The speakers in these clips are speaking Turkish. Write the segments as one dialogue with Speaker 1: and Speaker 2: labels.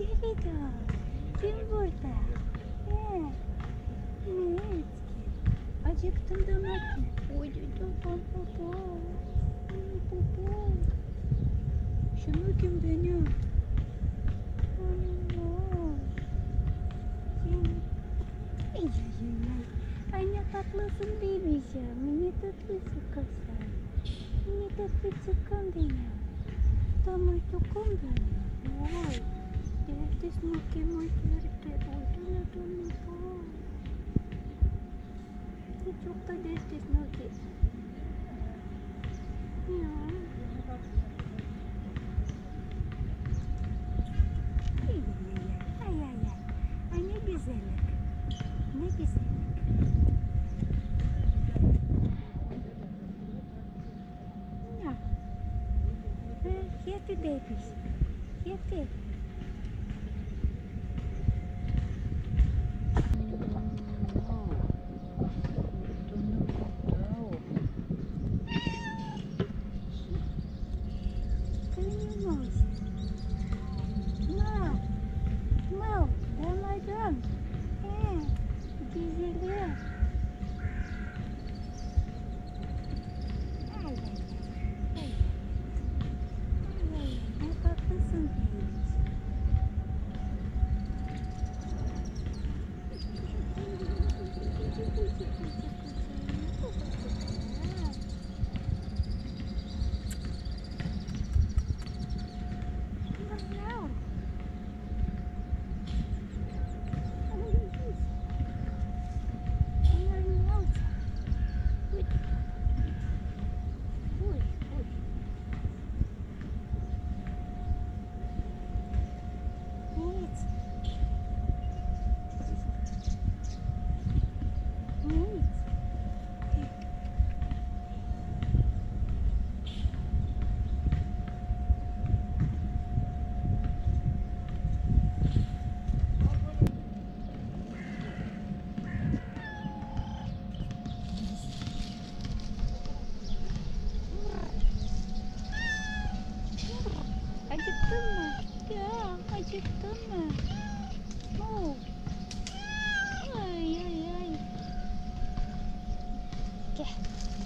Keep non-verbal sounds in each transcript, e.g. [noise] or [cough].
Speaker 1: Geri dön. Kim burada? He. Evet. Acıktım demek ki. Uyudum. Baba. Baba. Şunu kim benim? Аня татлысын бейбейсі, мені татлысы қаса. Мені татлысы кім бейім? Тамыр тұқым бейім. Ой. que antes no que muy fuerte, hoy no tomo por. Y choca de antes no que. Ay ay ay. Ay ne güzellik. Ne güzellik. Yeti değmiş.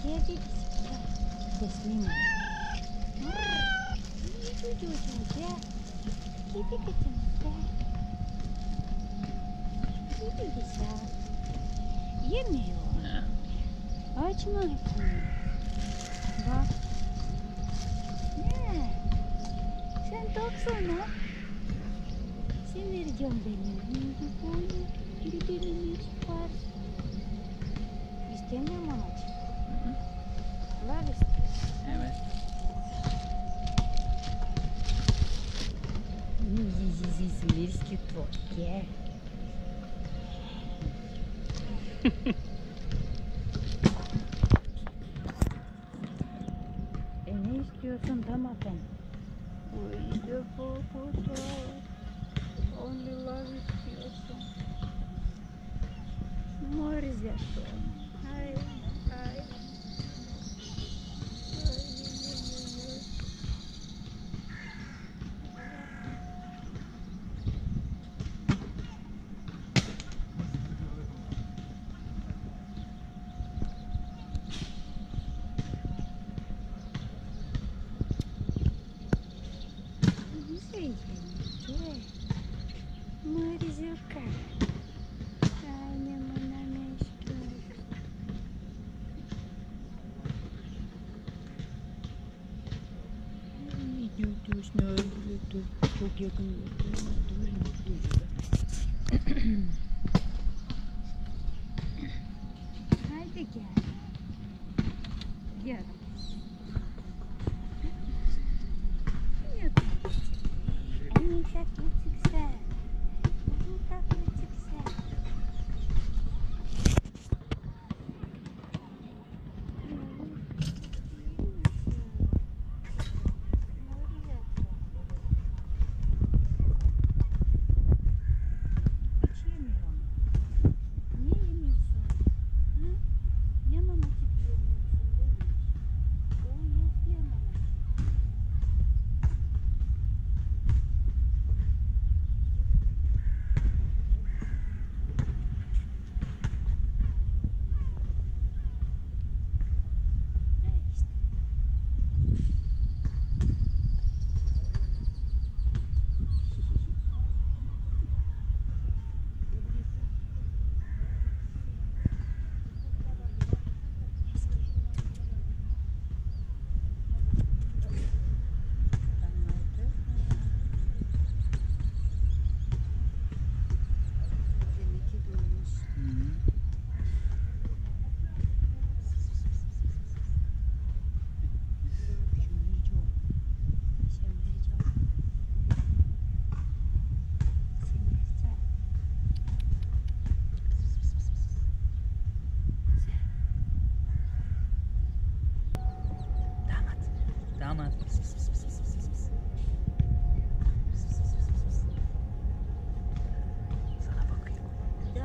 Speaker 1: dia di Jasmine. Itu jujur dia. Kita kecil Kita bisa. Ia mio. Очень маленький. Да. Не. Сен токсона. vereceğim benim. Yüzü boyu. Bir dilimiz var. İstemiyor mu anacığım? Var istiyor.
Speaker 2: Evet.
Speaker 1: Зверский токе. [laughs] e ne istiyorsun Damaten? Uyuyor bu burada. Onliler Yes. üstüne öldürüldü. Çok, çok yakın öldürüldü. Haydi gel. Gel.